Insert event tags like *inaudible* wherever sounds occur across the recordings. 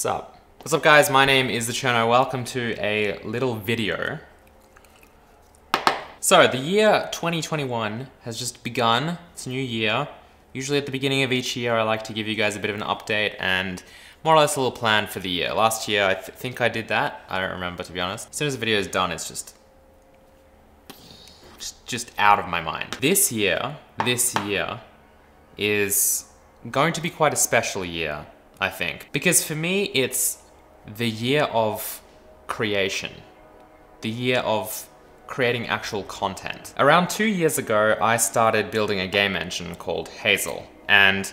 What's up? What's up guys, my name is The Cherno. Welcome to a little video. So, the year 2021 has just begun. It's a new year. Usually at the beginning of each year I like to give you guys a bit of an update and more or less a little plan for the year. Last year I th think I did that. I don't remember to be honest. As soon as the video is done it's just just, just out of my mind. This year, this year is going to be quite a special year, I think. Because for me, it's the year of creation, the year of creating actual content. Around two years ago, I started building a game engine called Hazel. And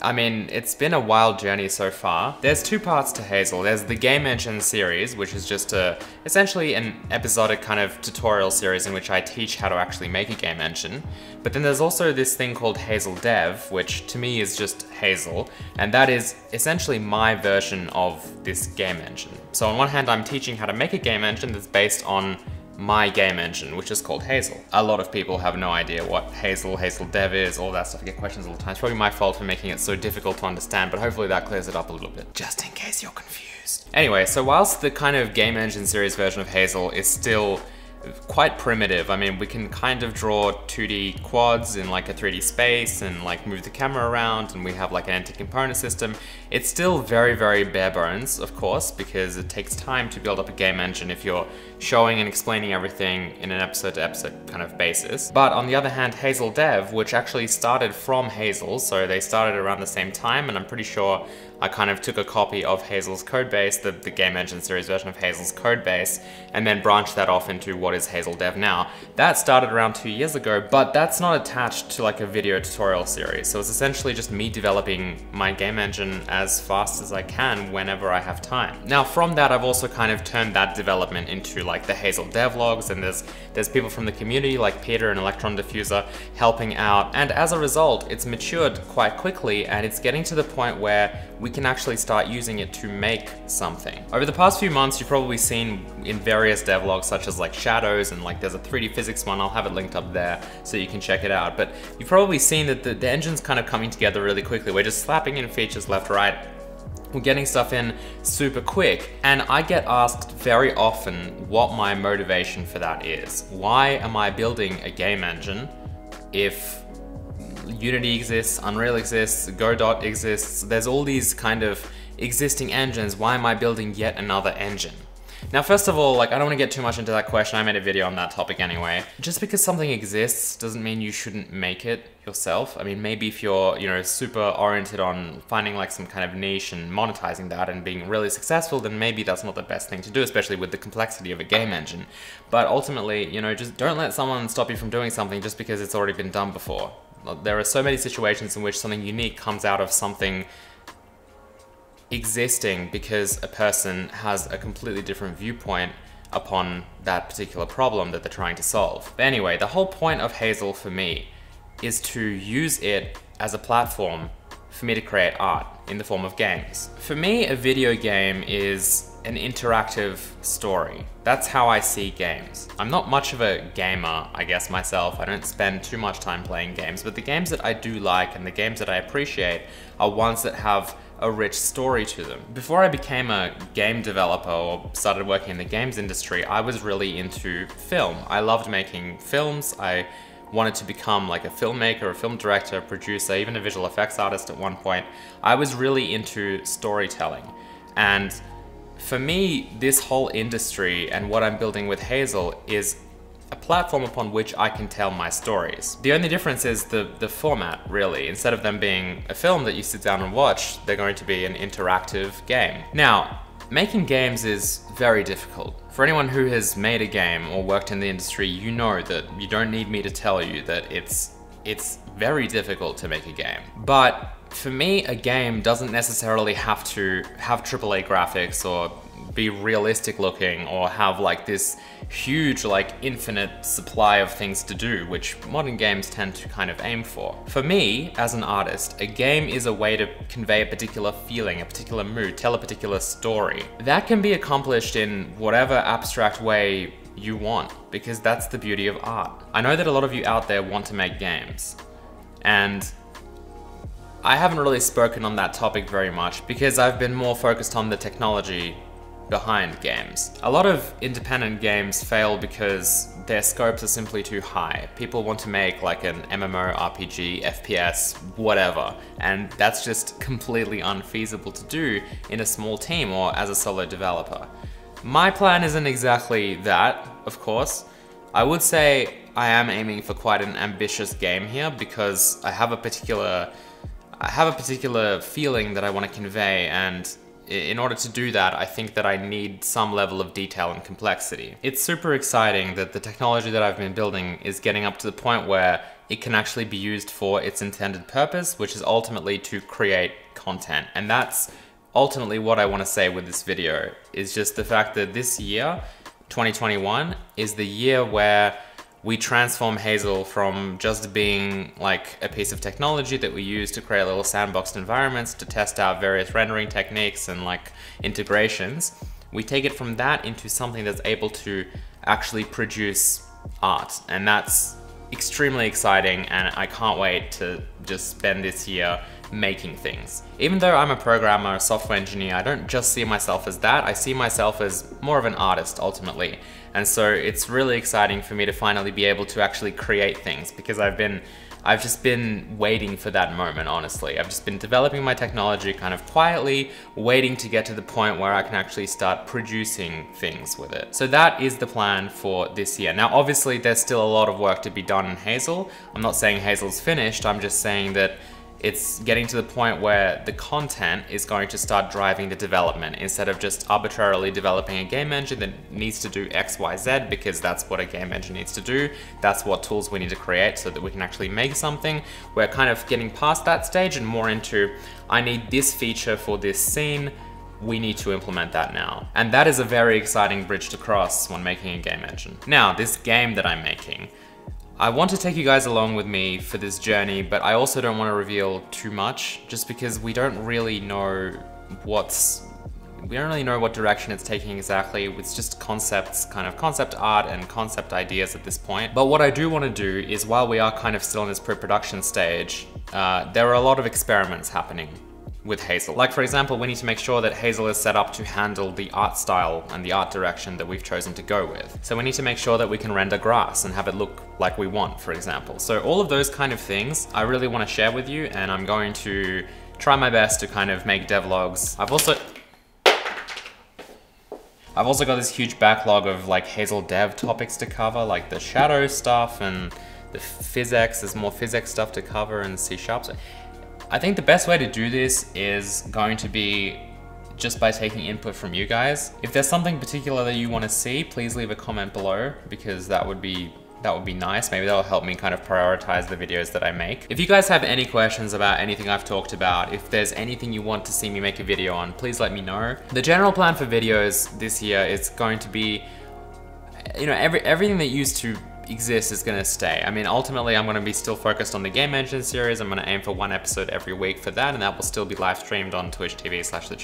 I mean, it's been a wild journey so far. There's two parts to Hazel. There's the Game Engine series, which is just a essentially an episodic kind of tutorial series in which I teach how to actually make a game engine. But then there's also this thing called Hazel Dev, which to me is just Hazel, and that is essentially my version of this game engine. So on one hand, I'm teaching how to make a game engine that's based on my game engine, which is called Hazel. A lot of people have no idea what Hazel, Hazel Dev is, all that stuff. I get questions all the time. It's probably my fault for making it so difficult to understand, but hopefully that clears it up a little bit, just in case you're confused. Anyway, so whilst the kind of game engine series version of Hazel is still quite primitive. I mean, we can kind of draw 2D quads in like a 3D space and like move the camera around and we have like an entity-component system. It's still very, very bare bones, of course, because it takes time to build up a game engine if you're showing and explaining everything in an episode to episode kind of basis. But on the other hand, Hazel Dev, which actually started from Hazel, so they started around the same time and I'm pretty sure I kind of took a copy of Hazel's codebase, the, the Game Engine series version of Hazel's codebase, and then branched that off into what is Hazel Dev now. That started around two years ago, but that's not attached to like a video tutorial series. So it's essentially just me developing my game engine as fast as I can whenever I have time. Now from that, I've also kind of turned that development into like the Hazel devlogs, and there's, there's people from the community like Peter and Electron Diffuser helping out. And as a result, it's matured quite quickly and it's getting to the point where we can actually start using it to make something. Over the past few months, you've probably seen in various devlogs such as like Shadows and like there's a 3D physics one, I'll have it linked up there so you can check it out. But you've probably seen that the, the engine's kind of coming together really quickly. We're just slapping in features left, right, we're getting stuff in super quick. And I get asked very often what my motivation for that is. Why am I building a game engine if Unity exists, Unreal exists, Godot exists. There's all these kind of existing engines. Why am I building yet another engine? Now, first of all, like, I don't want to get too much into that question. I made a video on that topic anyway. Just because something exists doesn't mean you shouldn't make it yourself. I mean, maybe if you're, you know, super oriented on finding like some kind of niche and monetizing that and being really successful, then maybe that's not the best thing to do, especially with the complexity of a game engine. But ultimately, you know, just don't let someone stop you from doing something just because it's already been done before. There are so many situations in which something unique comes out of something existing because a person has a completely different viewpoint upon that particular problem that they're trying to solve. But anyway, the whole point of Hazel for me is to use it as a platform for me to create art in the form of games. For me, a video game is an interactive story. That's how I see games. I'm not much of a gamer, I guess myself. I don't spend too much time playing games, but the games that I do like and the games that I appreciate are ones that have a rich story to them. Before I became a game developer or started working in the games industry, I was really into film. I loved making films. I wanted to become like a filmmaker, a film director, a producer, even a visual effects artist at one point. I was really into storytelling. And for me, this whole industry and what I'm building with Hazel is a platform upon which I can tell my stories. The only difference is the, the format, really. Instead of them being a film that you sit down and watch, they're going to be an interactive game. Now, making games is very difficult. For anyone who has made a game or worked in the industry, you know that you don't need me to tell you that it's it's very difficult to make a game. But for me, a game doesn't necessarily have to have AAA graphics or be realistic looking or have like this huge like infinite supply of things to do, which modern games tend to kind of aim for. For me, as an artist, a game is a way to convey a particular feeling, a particular mood, tell a particular story. That can be accomplished in whatever abstract way you want, because that's the beauty of art. I know that a lot of you out there want to make games, and I haven't really spoken on that topic very much because I've been more focused on the technology behind games. A lot of independent games fail because their scopes are simply too high. People want to make like an MMO, RPG, FPS, whatever, and that's just completely unfeasible to do in a small team or as a solo developer. My plan isn't exactly that, of course. I would say I am aiming for quite an ambitious game here because I have a particular I have a particular feeling that I want to convey and in order to do that, I think that I need some level of detail and complexity. It's super exciting that the technology that I've been building is getting up to the point where it can actually be used for its intended purpose, which is ultimately to create content. And that's ultimately what I want to say with this video, is just the fact that this year, 2021, is the year where we transform Hazel from just being like a piece of technology that we use to create little sandboxed environments to test out various rendering techniques and like integrations. We take it from that into something that's able to actually produce art. And that's extremely exciting and I can't wait to just spend this year making things. Even though I'm a programmer, a software engineer, I don't just see myself as that, I see myself as more of an artist ultimately. And so it's really exciting for me to finally be able to actually create things because I've been I've just been waiting for that moment, honestly. I've just been developing my technology kind of quietly, waiting to get to the point where I can actually start producing things with it. So that is the plan for this year. Now, obviously, there's still a lot of work to be done in Hazel. I'm not saying Hazel's finished, I'm just saying that it's getting to the point where the content is going to start driving the development instead of just arbitrarily developing a game engine that needs to do X, Y, Z because that's what a game engine needs to do. That's what tools we need to create so that we can actually make something. We're kind of getting past that stage and more into, I need this feature for this scene, we need to implement that now. And that is a very exciting bridge to cross when making a game engine. Now, this game that I'm making, I want to take you guys along with me for this journey, but I also don't want to reveal too much, just because we don't really know what's we don't really know what direction it's taking exactly. It's just concepts, kind of concept art and concept ideas at this point. But what I do want to do is while we are kind of still in this pre-production stage, uh, there are a lot of experiments happening with Hazel. Like for example, we need to make sure that Hazel is set up to handle the art style and the art direction that we've chosen to go with. So we need to make sure that we can render grass and have it look like we want, for example. So all of those kind of things I really want to share with you and I'm going to try my best to kind of make devlogs. I've also I've also got this huge backlog of like Hazel dev topics to cover, like the shadow stuff and the physics, there's more physics stuff to cover and C sharp. So I think the best way to do this is going to be just by taking input from you guys. If there's something particular that you want to see, please leave a comment below because that would be that would be nice. Maybe that'll help me kind of prioritize the videos that I make. If you guys have any questions about anything I've talked about, if there's anything you want to see me make a video on, please let me know. The general plan for videos this year is going to be, you know, every everything that used to exists is gonna stay. I mean, ultimately, I'm gonna be still focused on the Game Engine series. I'm gonna aim for one episode every week for that, and that will still be live streamed on Twitch TV slash The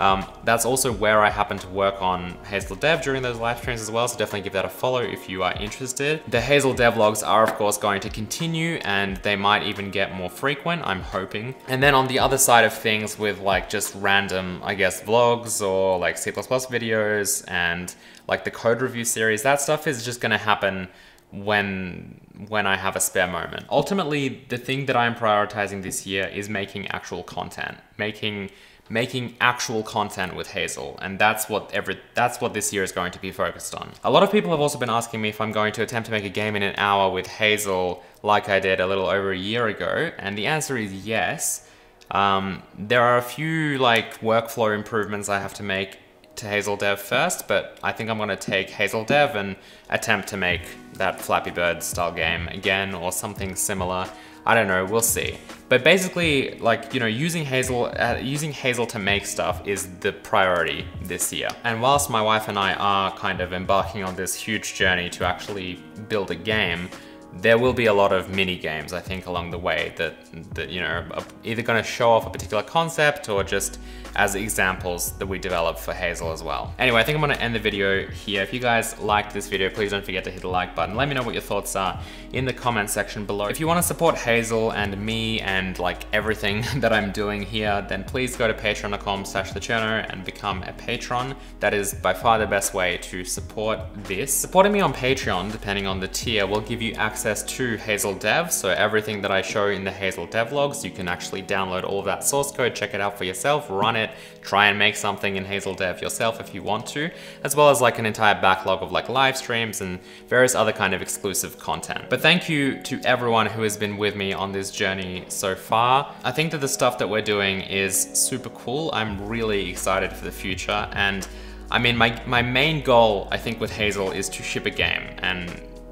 Um, that's also where I happen to work on Hazel Dev during those live streams as well, so definitely give that a follow if you are interested. The Hazel devlogs are, of course, going to continue, and they might even get more frequent, I'm hoping. And then on the other side of things with like just random, I guess, vlogs or like C++ videos and like the code review series, that stuff is just gonna happen when when I have a spare moment. Ultimately, the thing that I'm prioritizing this year is making actual content, making making actual content with Hazel, and that's what every that's what this year is going to be focused on. A lot of people have also been asking me if I'm going to attempt to make a game in an hour with Hazel like I did a little over a year ago, and the answer is yes. Um, there are a few like workflow improvements I have to make to Hazel Dev first, but I think I'm gonna take Hazel Dev and attempt to make that Flappy Bird style game again or something similar. I don't know, we'll see. But basically, like, you know, using Hazel, uh, using Hazel to make stuff is the priority this year. And whilst my wife and I are kind of embarking on this huge journey to actually build a game, there will be a lot of mini games, I think, along the way that, that you know, are either gonna show off a particular concept or just as examples that we develop for Hazel as well. Anyway, I think I'm gonna end the video here. If you guys liked this video, please don't forget to hit the like button. Let me know what your thoughts are in the comment section below. If you wanna support Hazel and me and like everything *laughs* that I'm doing here, then please go to patreon.com slash thecherno and become a patron. That is by far the best way to support this. Supporting me on Patreon, depending on the tier, will give you access to Hazel Dev. So everything that I show in the Hazel Dev logs, you can actually download all of that source code, check it out for yourself, run it, try and make something in Hazel Dev yourself if you want to, as well as like an entire backlog of like live streams and various other kind of exclusive content. But thank you to everyone who has been with me on this journey so far. I think that the stuff that we're doing is super cool. I'm really excited for the future and I mean, my, my main goal, I think, with Hazel is to ship a game, and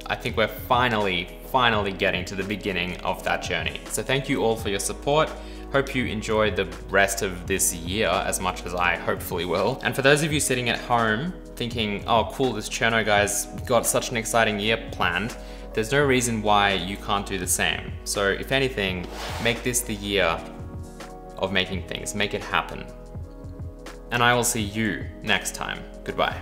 I think we're finally, finally getting to the beginning of that journey. So thank you all for your support. Hope you enjoy the rest of this year as much as I hopefully will. And for those of you sitting at home thinking, oh cool, this Cherno guy's got such an exciting year planned, there's no reason why you can't do the same. So if anything, make this the year of making things, make it happen. And I will see you next time. Goodbye.